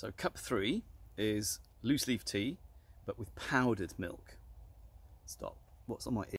So cup three is loose leaf tea, but with powdered milk. Stop. What's on my ear?